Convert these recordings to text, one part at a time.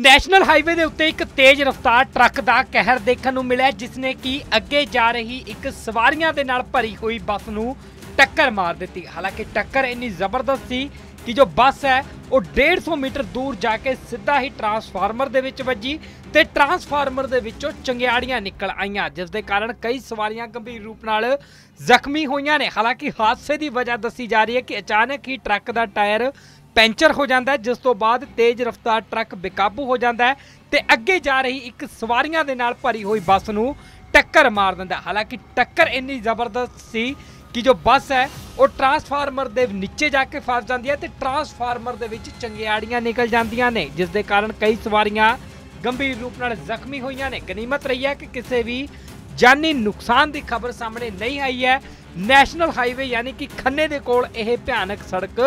National highway ਦੇ ਉੱਤੇ ਇੱਕ ਤੇਜ਼ ਰਫ਼ਤਾਰ ਟਰੱਕ ਦਾ ਕਹਿਰ ਦੇਖਣ ਨੂੰ ਮਿਲਿਆ ਜਿਸ ਨੇ ਕਿ ਅੱਗੇ ਜਾ ਰਹੀ ਇੱਕ ਸਵਾਰੀਆਂ ਦੇ ਨਾਲ ਭਰੀ ਹੋਈ ਬੱਸ ਨੂੰ ਟੱਕਰ ਮਾਰ ਦਿੱਤੀ। ਹਾਲਾਂਕਿ ਟੱਕਰ ਇੰਨੀ ਜ਼ਬਰਦਸਤ ਸੀ ਕਿ ਜੋ ਬੱਸ ਹੈ, ਉਹ 150 ਮੀਟਰ ਦੂਰ ਜਾ ਕੇ ਸਿੱਧਾ ਹੀ ਟਰਾਂਸਫਾਰਮਰ ਦੇ ਵਿੱਚ ਵੱਜੀ ਤੇ ਟਰਾਂਸਫਾਰਮਰ ਦੇ ਵਿੱਚੋਂ ਚੰਗਿਆੜੀਆਂ ਨਿਕਲ ਆਈਆਂ, ਜਿਸ ਦੇ ਕਾਰਨ ਕਈ ਸਵਾਰੀਆਂ ਗੰਭੀਰ ਰੂਪ ਨਾਲ ਜ਼ਖਮੀ ਹੋਈਆਂ ਨੇ। ਹਾਲਾਂਕਿ ਹਾਦਸੇ ਦੀ ਵਜ੍ਹਾ ਦੱਸੀ ਜਾ ਰਹੀ ਹੈ ਕਿ ਅਚਾਨਕ ਹੀ ਟਰੱਕ ਦਾ ਟਾਇਰ ਪੈਂਚਰ ਹੋ ਜਾਂਦਾ ਹੈ, ਜਿਸ ਤੋਂ ਬਾਅਦ ਤੇਜ਼ ਰਫ਼ਤਾਰ ਟਰੱਕ ਬੇਕਾਬੂ ਹੋ ਜਾਂਦਾ ਹੈ ਤੇ ਅੱਗੇ ਜਾ ਰਹੀ ਇੱਕ ਸਵਾਰੀਆਂ ਦੇ ਨਾਲ ਭਰੀ ਹੋਈ ਬੱਸ ਨੂੰ ਟੱਕਰ ਮਾਰ ਦਿੰਦਾ ਹਾਲਾਂਕਿ ਟੱਕਰ ਇੰਨੀ ਜ਼ਬਰਦਸਤ ਸੀ ਕਿ ਜੋ ਬੱਸ ਹੈ, ਉਹ ਟਰਾਂਸਫਾਰਮਰ ਦੇ ਨੀਚੇ ਜਾ ਕੇ ਫਸ ਜਾਂਦੀ ਹੈ ਤੇ ਟਰਾਂਸਫਾਰਮਰ ਦੇ ਵਿੱਚ ਚੰਗਿਆੜੀਆਂ ਨਿਕਲ ਜਾਂਦੀਆਂ ਨੇ, ਜਿਸ ਦੇ ਕਾਰਨ ਕਈ ਸਵਾਰੀਆਂ ਗੰਭੀਰ ਰੂਪ ਨਾਲ ਜ਼ਖਮੀ ਹੋਈਆਂ ਨੇ। ਗਨੀਮਤ ਰਹੀ ਹੈ ਕਿ ਕਿਸੇ ਵੀ ਜਾਨੀ ਨੁਕਸਾਨ ਦੀ ਖਬਰ ਸਾਹਮਣੇ ਨਹੀਂ ਆਈ ਹੈ। ਨੈਸ਼ਨਲ ਹਾਈਵੇ ਯਾਨੀ ਕਿ ਖੰਨੇ ਦੇ ਕੋਲ ਇਹ ਭਿਆਨਕ ਸੜਕ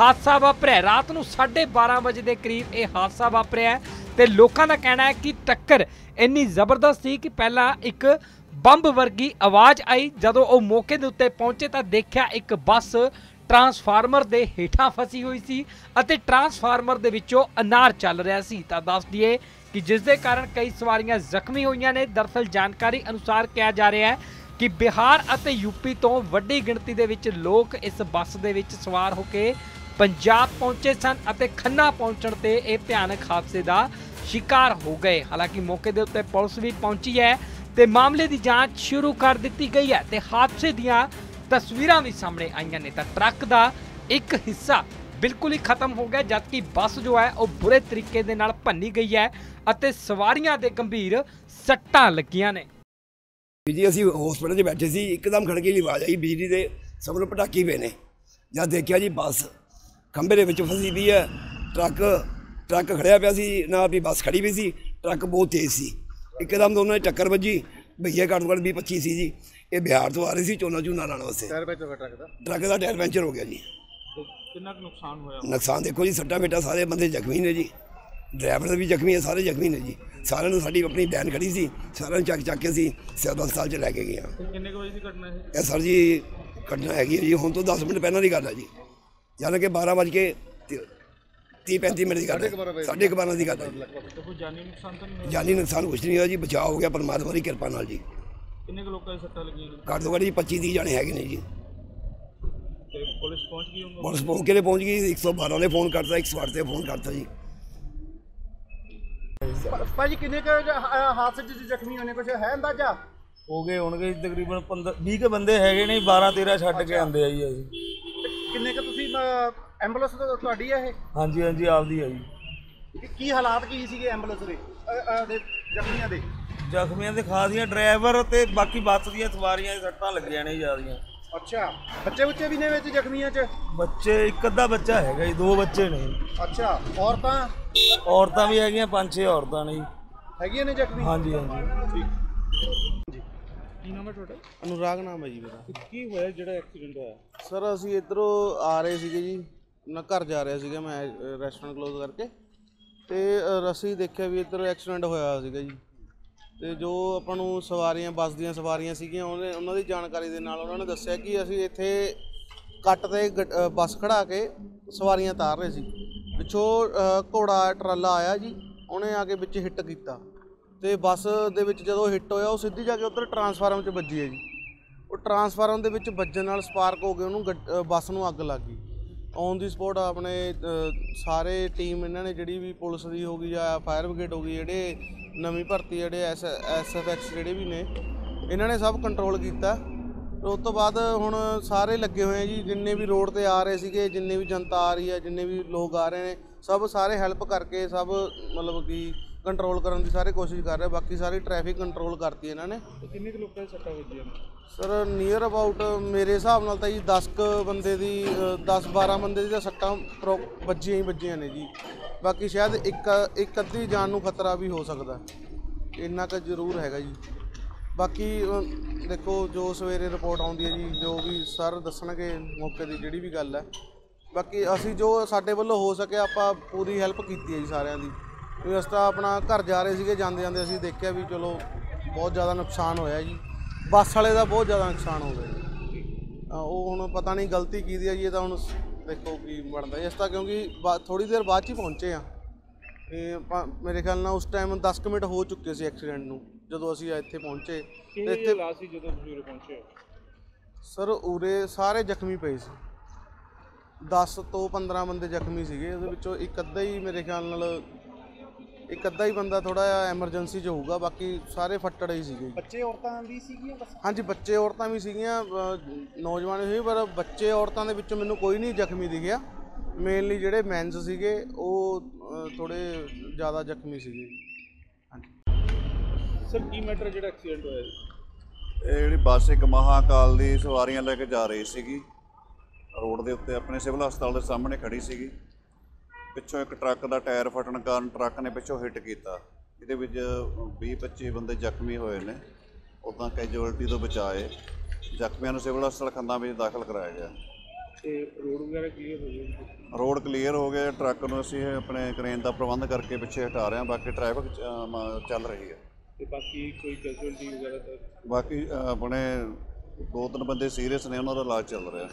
ਹਾਦਸਾ ਵਾਪਰਿਆ। ਰਾਤ ਨੂੰ 12:30 ਵਜੇ ਦੇ ਕਰੀਬ ਇਹ ਹਾਦਸਾ ਵਾਪਰਿਆ ਹੈ ਤੇ ਲੋਕਾਂ ਦਾ ਕਹਿਣਾ ਹੈ ਕਿ ਟੱਕਰ ਇੰਨੀ ਜ਼ਬਰਦਸਤ ਸੀ ਕਿ ਪਹਿਲਾਂ ਇੱਕ ਬੰਬ ਵਰਗੀ ਆਵਾਜ਼ ਆਈ। ਜਦੋਂ ਉਹ ਮੌਕੇ ਦੇ ਉੱਤੇ ਪਹੁੰਚੇ ਤਾਂ ਦੇਖਿਆ ਇੱਕ ਬੱਸ ਟਰਾਂਸਫਾਰਮਰ ਦੇ ਹੇਠਾਂ ਫਸੀ ਹੋਈ ਸੀ ਅਤੇ ਟਰਾਂਸਫਾਰਮਰ ਦੇ ਵਿੱਚੋਂ ਅਨਾਰ ਚੱਲ ਰਿਹਾ ਸੀ। ਤਾਂ ਦੱਸ ਦਈਏ ਕਿ ਜਿਸ ਦੇ ਕਾਰਨ ਕਈ ਸਵਾਰੀਆਂ ਜ਼ਖਮੀ ਹੋਈਆਂ ਨੇ। ਦਰਅਸਲ ਜਾਣਕਾਰੀ ਅਨੁਸਾਰ ਕਿਹਾ ਜਾ ਰਿਹਾ ਹੈ ਕਿ ਬਿਹਾਰ ਅਤੇ ਯੂਪੀ ਤੋਂ ਵੱਡੀ ਗਿਣਤੀ ਦੇ ਵਿੱਚ ਲੋਕ ਇਸ ਬੱਸ ਦੇ ਵਿੱਚ ਸਵਾਰ ਹੋ ਕੇ ਪੰਜਾਬ ਪਹੁੰਚੇ ਸਨ ਅਤੇ ਖੰਨਾ ਪਹੁੰਚਣ ਤੇ ਇਹ ਭਿਆਨਕ ਹਾਦਸੇ ਦਾ ਸ਼ਿਕਾਰ ਹੋ ਗਏ। ਹਾਲਾਂਕਿ ਮੌਕੇ ਦੇ ਉੱਤੇ ਪੁਲਿਸ ਵੀ ਪਹੁੰਚੀ ਹੈ ਤੇ ਮਾਮਲੇ ਦੀ ਜਾਂਚ ਸ਼ੁਰੂ ਕਰ ਦਿੱਤੀ ਗਈ ਹੈ ਤੇ ਹਾਦਸੇ ਦੀਆਂ ਤਸਵੀਰਾਂ ਵੀ ਸਾਹਮਣੇ ਆਈਆਂ ਨੇ। ਤਾਂ ਟਰੱਕ ਦਾ ਇੱਕ ਹਿੱਸਾ ਬਿਲਕੁਲ ਹੀ ਖਤਮ ਹੋ ਗਿਆ, ਜਦਕਿ ਬੱਸ ਜੋ ਹੈ ਉਹ ਬੁਰੇ ਤਰੀਕੇ ਦੇ ਨਾਲ ਭੰਨੀ ਗਈ ਹੈ ਅਤੇ ਸਵਾਰੀਆਂ ਦੇ ਗੰਭੀਰ ਸੱਟਾਂ ਲੱਗੀਆਂ ਨੇ। ਜੀ ਅਸੀਂ ਹਸਪੀਟਲ 'ਚ ਬੈਠੇ ਸੀ ਇੱਕਦਮ ਖੜਕੇ ਦੀ ਆਵਾਜ਼ ਆਈ ਬਿਜਲੀ ਦੇ ਸਭ ਨੂੰ ਪਟਾਕੇ ਪਏ ਨੇ। ਜਦ ਦੇਖਿਆ ਜੀ ਬੱਸ ਖੰਭੇ ਦੇ ਵਿੱਚ ਫਸੀ ਦੀ ਹੈ ਟਰੱਕ ਟਰੱਕ ਖੜਿਆ ਪਿਆ ਸੀ ਨਾ ਵੀ ਬੱਸ ਖੜੀ ਵੀ ਸੀ ਟਰੱਕ ਬਹੁਤ ਤੇਜ਼ ਸੀ। ਇੱਕਦਮ ਦੋਨਾਂ ਦੀ ਟੱਕਰ ਵੱਜੀ ਭਈਏ ਘੱਟ ਘੱਟ ਵੀਹ 25 ਸੀ ਜੀ। ਇਹ ਬਿਹਾਰ ਤੋਂ ਆ ਰਹੇ ਸੀ ਚੋਨਾ ਚੂਨਾ ਲਾਉਣ ਵਾਸਤੇ। ਟਾਇਰ ਪੈਂਚਰ ਹੋਇਆ ਟਰੱਕ ਦਾ? ਟਰੱਕ ਦਾ ਟਾਇਰ ਪੈਂਚਰ ਹੋ ਗਿਆ ਜੀ। ਕਿੰਨਾ ਕੁ ਨੁਕਸਾਨ ਹੋਇਆ? ਨੁਕਸਾਨ ਦੇਖੋ ਜੀ ਸੱਟਾ ਬੇਟਾ ਸਾਰੇ ਬੰਦੇ ਜ਼ਖਮੀ ਨੇ ਜੀ। ਡਰਾਈਵਰ ਵੀ ਜ਼ਖਮੀ ਹੈ ਸਾਰੇ ਜ਼ਖਮੀ ਨੇ ਜੀ। ਸਾਰਿਆਂ ਨੂੰ ਸਾਡੀ ਆਪਣੀ ਵੈਨ ਖੜੀ ਸੀ ਸਾਰਿਆਂ ਨੂੰ ਚੱਕ ਚੱਕ ਕੇ ਅਸੀਂ ਸਿਵਲ ਹਸਪਤਾਲ 'ਚ ਲੈ ਕੇ ਗਏ ਹਾਂ ਕਿੰਨੇ ਕੁ ਵਜੇ ਦੀ ਘਟਨਾ ਇਹ? ਇਹ ਸਰ ਜੀ ਘਟਨਾ ਹੈਗੀ ਹੈ ਜੀ ਹੁਣ ਤੋਂ 10 ਮਿੰਟ ਪਹਿਲਾਂ ਦੀ ਗੱਲ ਹੈ ਜੀ। ਯਾਨੀ ਕਿ 12 ਵਜੇ ਕੇ 30 35 ਮਿੰਟ ਦੀ ਗੱਲ ਹੈ ਸਾਢੇ ਕੁ ਬਾਰਾਂ ਦੀ ਗੱਲ ਹੈ ਕੋਈ ਜਾਨੀ ਨੁਕਸਾਨ ਤਾਂ ਨਹੀਂ ਹੋਇਆ? ਜਾਨੀ ਨੁਕਸਾਨ ਕੁਛ ਨਹੀਂ ਹੋਇਆ ਜੀ ਬਚਾਅ ਹੋ ਗਿਆ ਪਰਮਾਤਮਾ ਦੀ ਕਿਰਪਾ ਨਾਲ ਜੀ। ਕਿੰਨੇ ਕੁ ਲੋਕਾਂ ਦੀ ਸੱਟਾਂ ਲੱਗੀਆਂ? ਘੱਟ ਤੋਂ ਘੱਟ ਜੀ 25 30 ਜਾਣੇ ਹੈਗੇ ਨੇ ਜੀ। ਤੇ ਪੁਲਿਸ ਪਹੁੰਚ ਗਈ ਹੋਊਗਾ? ਪੁਲਿਸ ਮੌਕੇ ਤੇ ਪਹੁੰਚ ਗਈ 112 ਨੇ ਫੋਨ ਕਰਤਾ 108 ਤੇ ਫੋਨ ਕਰਤਾ ਜੀ। ਭਾਜੀ ਕਿੰਨੇ ਕ ਹਾਦਸੇ ਚ ਜ਼ਖਮੀ ਹੋਣੇ ਕੁਝ ਹੈ ਅੰਦਾਜ਼ਾ? ਹੋ ਗਏ ਹੋਣਗੇ ਜੀ ਤਕਰੀਬਨ 15 20 ਕੇ ਬੰਦੇ ਹੈਗੇ ਨੇ 12 13 ਛੱਡ ਕੇ ਆਂਦੇ ਆ ਜੀ ਅਸੀਂ। ਕਿੰਨੇ ਕ ਤੁਸੀਂ ਐਂਬੂਲੈਂਸ ਤੁਹਾਡੀ ਹੈ ਇਹ? ਹਾਂਜੀ ਹਾਂਜੀ ਆਪਦੀ ਆ ਜੀ। ਕੀ- ਕੀ ਹਾਲਾਤ ਕੀ ਸੀਗੇ ਐਂਬੂਲੈਂਸ ਦੇ? ਅ, ਅ, ਦੇ ਜ਼ਖਮੀਆਂ ਦੇ? ਜ਼ਖਮੀਆਂ ਦੇ ਖਾਸੀਆਂ ਡਰਾਈਵਰ ਤੇ ਬਾਕੀ ਬੱਸ ਦੀਆਂ ਸਵਾਰੀਆਂ ਦੀ ਸੱਟਾਂ ਲੱਗੀਆਂ ਨੇ ਜਿਆਦੀਆਂ ਅੱਛਾ ਬੱਚੇ ਬੱਚੇ ਵੀ ਨੇ ਵਿੱਚ ਜ਼ਖਮੀਆਂ ਚ? ਬੱਚੇ ਇੱਕ ਅੱਧਾ ਬੱਚਾ ਹੈਗਾ ਜੀ ਦੋ ਬੱਚੇ ਨੇ। ਅੱਛਾ ਔਰਤਾਂ? ਔਰਤਾਂ ਵੀ ਹੈਗੀਆਂ ਪੰਜ ਛੇ ਔਰਤਾਂ ਨੇ ਜੀ। ਹੈਗੀਆਂ ਨੇ ਜ਼ਖਮੀ? ਹਾਂਜੀ ਹਾਂਜੀ। ਕੀ ਨਾਮ ਹੈ ਤੁਹਾਡਾ? ਅਨੁਰਾਗ ਨਾਮ ਹੈ ਜੀ ਮੇਰਾ। ਕੀ ਹੋਇਆ ਜਿਹੜਾ ਐਕਸੀਡੈਂਟ ਹੋਇਆ? ਸਰ ਅਸੀਂ ਇਧਰੋਂ ਆ ਰਹੇ ਸੀਗੇ ਜੀ ਨਾ ਘਰ ਜਾ ਰਿਹਾ ਸੀਗਾ ਮੈਂ ਰੈਸਟੋਰੈਂਟ ਕਲੋਜ਼ ਕਰਕੇ। ਤੇ ਅਸੀਂ ਦੇਖਿਆ ਵੀ ਇੱਧਰ ਐਕਸੀਡੈਂਟ ਹੋਇਆ ਸੀਗਾ ਜੀ। ਤੇ ਜੋ ਆਪਾਂ ਨੂੰ ਸਵਾਰੀਆਂ, ਬੱਸ ਦੀਆਂ ਸਵਾਰੀਆਂ ਸੀਗੀਆਂ, ਉਹਨੇ, ਉਹਨਾਂ ਦੀ ਜਾਣਕਾਰੀ ਦੇ ਨਾਲ ਉਹਨਾਂ ਨੇ ਦੱਸਿਆ ਕਿ ਅਸੀਂ ਇੱਥੇ ਕੱਟ ਤੇ ਗੱਡ- ਬੱਸ ਖੜਾ ਕੇ ਸਵਾਰੀਆਂ ਤਾਰ ਰਹੇ ਸੀ। ਪਿੱਛੋਂ ਘੋੜਾ ਟਰਾਲਾ ਆਇਆ ਜੀ, ਉਹਨੇ ਆ ਕੇ ਵਿੱਚ ਹਿੱਟ ਕੀਤਾ। ਤੇ ਬੱਸ ਦੇ ਵਿੱਚ ਜਦੋਂ ਹਿੱਟ ਹੋਇਆ, ਉਹ ਸਿੱਧੀ ਜਾ ਕੇ ਉੱਧਰ ਟਰਾਂਸਫਾਰਮ 'ਚ ਵੱਜੀ ਹੈ ਜੀ। ਉਹ ਟਰਾਂਸਫਾਰਮ ਦੇ ਵਿੱਚ ਵੱਜਣ ਨਾਲ ਸਪਾਰਕ ਹੋ ਕੇ ਉਹਨੂੰ ਗੱਡ- ਬੱਸ ਨੂੰ ਅੱਗ ਲੱਗ ਗਈ। ਔਨ ਦੀ ਸਪੋਟ ਆਪਣੇ ਸਾਰੇ ਟੀਮ ਇਹਨਾਂ ਨੇ ਜਿਹੜੀ ਵੀ ਪੁਲਿਸ ਦੀ ਹੋ ਗਈ ਜਾਂ ਫਾਇਰ ਬ੍ਰਿਗੇਡ ਹੋ ਗਈ, ਜਿਹੜੇ ਨਵੀਂ ਭਰਤੀ ਜਿਹੜੇ ਐਸ ਐਸਐਫਐਕਸ ਜਿਹੜੇ ਵੀ ਨੇ, ਇਹਨਾਂ ਨੇ ਸਭ ਕੰਟਰੋਲ ਕੀਤਾ। ਤੇ ਉਸ ਤੋਂ ਬਾਅਦ ਹੁਣ ਸਾਰੇ ਲੱਗੇ ਹੋਏ ਆ ਜੀ, ਜਿੰਨੇ ਵੀ ਰੋਡ ਤੇ ਆ ਰਹੇ ਸੀਗੇ, ਜਿੰਨੇ ਵੀ ਜਨਤਾ ਆ ਰਹੀ ਹੈ ਜਿੰਨੇ ਵੀ ਲੋਕ ਆ ਰਹੇ ਨੇ, ਸਭ ਸਾਰੇ ਹੈਲਪ ਕਰਕੇ ਸਭ ਮਤਲਬ ਕਿ ਕੰਟਰੋਲ ਕਰਨ ਦੀ ਸਾਰੇ ਕੋਸ਼ਿਸ਼ ਕਰ ਰਹੇ ਬਾਕੀ ਸਾਰੀ ਟ੍ਰੈਫਿਕ ਕੰਟਰੋਲ ਕਰਤੀ ਇਹਨਾਂ ਨੇ। ਕਿੰਨੇ ਕੁ ਲੋਕਾਂ ਦੀ ਸੱਟਾਂ ਵੱਜੀਆਂ ਸਰ ਨੀਅਰ ਅਬਾਊਟ ਮੇਰੇ ਹਿਸਾਬ ਨਾਲ ਤਾਂ ਜੀ 10 ਕ ਬੰਦੇ ਦੀ 10 12 ਬੰਦੇ ਦੀ ਤਾਂ ਸੱਟਾਂ ਪ੍ਰੋ- ਵੱਜੀਆਂ ਹੀ ਵੱਜੀਆਂ ਨੇ ਜੀ। ਬਾਕੀ ਸ਼ਾਇਦ ਇੱਕ ਇੱਕ ਅੱਧੀ ਜਾਨ ਨੂੰ ਖਤਰਾ ਵੀ ਹੋ ਸਕਦਾ। ਇੰਨਾ ਕੁ ਜ਼ਰੂਰ ਹੈਗਾ ਜੀ। ਬਾਕੀ ਅ, ਦੇਖੋ ਜੋ ਸਵੇਰੇ ਰਿਪੋਰਟ ਆਉਂਦੀ ਹੈ ਜੀ ਜੋ ਵੀ ਸਰ ਦੱਸਣਗੇ ਮੌਕੇ ਦੀ ਜਿਹੜੀ ਵੀ ਗੱਲ ਹੈ। ਬਾਕੀ ਅਸੀਂ ਜੋ ਸਾਡੇ ਵੱਲੋਂ ਹੋ ਸਕਿਆ ਆਪਾਂ ਪੂਰੀ ਹੈਲਪ ਕੀਤੀ ਹੈ ਜੀ ਸਾਰਿਆਂ ਦੀ। ਵੀ ਅਸੀਂ ਤਾਂ ਆਪਣਾ ਘਰ ਜਾ ਰਹੇ ਸੀਗੇ ਜਾਂਦੇ ਜਾਂਦੇ ਅਸੀਂ ਦੇਖਿਆ ਵੀ ਚਲੋ ਬਹੁਤ ਜ਼ਿਆਦਾ ਨੁਕਸਾਨ ਹੋਇਆ ਜੀ। ਬੱਸ ਵਾਲੇ ਦਾ ਬਹੁਤ ਜ਼ਿਆਦਾ ਨੁਕਸਾਨ ਹੋ ਗਿਆ ਜੀ। ਉਹ ਹੁਣ ਪਤਾ ਨਹੀਂ ਗਲਤੀ ਕੀਤੀ ਹੈ ਜੀ ਇਹ ਤਾਂ ਹੁਣ ਦੇਖੋ ਕੀ ਬਣਦਾ ਅਸੀਂ ਤਾਂ ਕਿਉਂਕਿ ਥੋੜੀ ਦੇਰ ਬਾਅਦ ਚ ਹੀ ਪਹੁੰਚੇ ਆ। ਤੇ ਆਪਾਂ- ਮੇਰੇ ਖਿਆਲ ਨਾਲ ਉਸ ਟਾਈਮ 10 ਕੁ ਮਿੰਟ ਹੋ ਚੁੱਕੇ ਸੀ ਐਕਸੀਡੈਂਟ ਨੂੰ ਜਦੋਂ ਅਸੀਂ ਇੱਥੇ ਪਹੁੰਚੇ। ਇੱਥੇ ਸੀ ਜਦੋਂ ਤੁਸੀਂ ਉਰੇ ਪਹੁੰਚੇ? ਸਰ ਉਰੇ ਸਾਰੇ ਜ਼ਖਮੀ ਪਏ ਸੀ। 10 ਤੋਂ 15 ਬੰਦੇ ਜ਼ਖਮੀ ਸੀਗੇ ਉਹਦੇ ਵਿੱਚੋਂ ਇੱਕ ਅੱਧਾ ਹੀ ਮੇਰੇ ਖਿਆਲ ਨਾਲ ਇੱਕ ਅੱਧਾ ਹੀ ਬੰਦਾ ਥੋੜਾ ਜਿਹਾ ਐਮਰਜੈਂਸੀ 'ਚ ਹੋਊਗਾ ਬਾਕੀ ਸਾਰੇ ਫੱਟੜ ਹੀ ਸੀਗੇ ਜੀ। ਬੱਚੇ ਔਰਤਾਂ ਵੀ ਸੀਗੀਆਂ ਬਸ? ਹਾਂਜੀ ਬੱਚੇ ਔਰਤਾਂ ਵੀ ਸੀਗੀਆਂ ਅ, ਨੌਜਵਾਨ ਵੀ ਸੀ, ਪਰ ਬੱਚੇ ਔਰਤਾਂ ਦੇ ਵਿੱਚੋਂ ਮੈਨੂੰ ਕੋਈ ਨਹੀਂ ਜ਼ਖਮੀ ਦਿਖਿਆ। ਮੇਨਲੀ ਜਿਹੜੇ ਮੈਨਸ ਸੀਗੇ ਉਹ ਥੋੜੇ ਜ਼ਿਆਦਾ ਜ਼ਖਮੀ ਸੀਗੇ। ਸਰ ਕੀ ਮੈਟਰ ਜਿਹੜਾ ਐਕਸੀਡੈਂਟ ਹੋਇਆ? ਇਹ ਜਿਹੜੀ ਬੱਸ ਇੱਕ ਮਹਾਕਾਲ ਦੀ ਸਵਾਰੀਆਂ ਲੈ ਕੇ ਜਾ ਰਹੀ ਸੀਗੀ। ਰੋਡ ਦੇ ਉੱਤੇ ਆਪਣੇ ਸਿਵਲ ਹਸਪਤਾਲ ਦੇ ਸਾਹਮਣੇ ਖੜੀ ਸੀਗੀ। ਪਿੱਛੋਂ ਇੱਕ ਟਰੱਕ ਦਾ ਟਾਇਰ ਫਟਣ ਕਾਰਨ ਟਰੱਕ ਨੇ ਪਿੱਛੋਂ ਹਿੱਟ ਕੀਤਾ। ਇਹਦੇ ਵਿੱਚ 20-25 ਬੰਦੇ ਜ਼ਖਮੀ ਹੋਏ ਨੇ। ਉਦਾਂ ਕੈਜੂਅਲਟੀ ਤੋਂ ਬਚਾਏ। ਜ਼ਖਮੀਆਂ ਨੂੰ ਸਿਵਲ ਹਸਪਤਾਲ ਖੰਨਾ ਵਿੱਚ ਦਾਖਲ ਕਰਾਇਆ ਗਿਆ। ਤੇ ਰੋਡ ਵਗੈਰਾ ਕਲੀਅਰ ਹੋ ਗਈ ਰੋਡ ਕਲੀਅਰ ਹੋ ਗਿਆ। ਟਰੱਕ ਨੂੰ ਅਸੀਂ ਆਪਣੇ ਕ੍ਰੇਨ ਦਾ ਪ੍ਰਬੰਧ ਕਰਕੇ ਪਿੱਛੇ ਹਟਾ ਰਹੇ ਹਾਂ। ਬਾਕੀ ਟ੍ਰੈਫਿਕ ਚੱਲ ਰਹੀ ਹੈ। ਤੇ ਬਾਕੀ ਕੋਈ ਕੈਜੂਅਲਟੀ ਵਗੈਰਾ ਬਾਕੀ ਆਪਣੇ ਦੋ ਤਿੰਨ ਬੰਦੇ ਸੀਰੀਅਸ ਨੇ। ਉਹਨਾਂ ਦਾ ਇਲਾਜ ਚੱਲ ਰਿਹਾ।